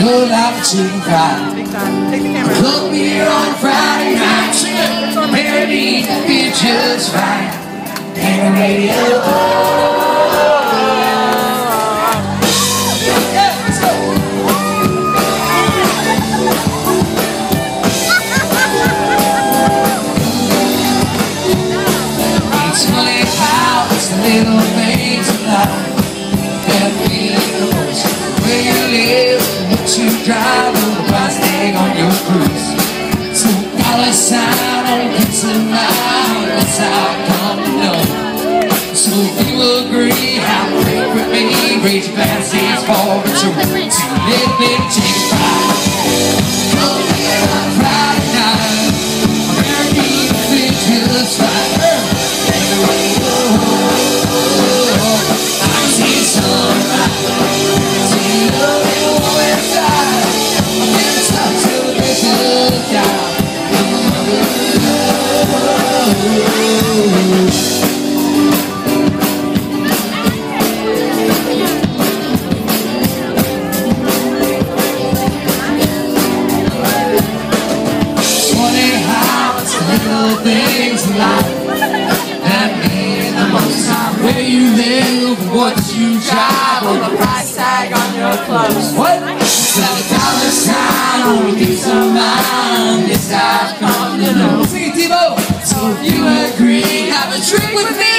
No love chicken fry. Big time. Take the camera. Cook beer on Friday night. It. Married be just fine. And radio. Yeah. It's funny how it's the little things in life that the most. Where you live, drive, or the price on your cruise. So dollar sign on it's a mile, that's how I come to know. So if you agree, how great for me, raise your glasses for a two. To live in chicken fry. Things that mean the most. Where you live, what you drive, or the price tag on your clothes. What? On a piece of mind. Sing it, Tebow. If you agree, have a drink with me.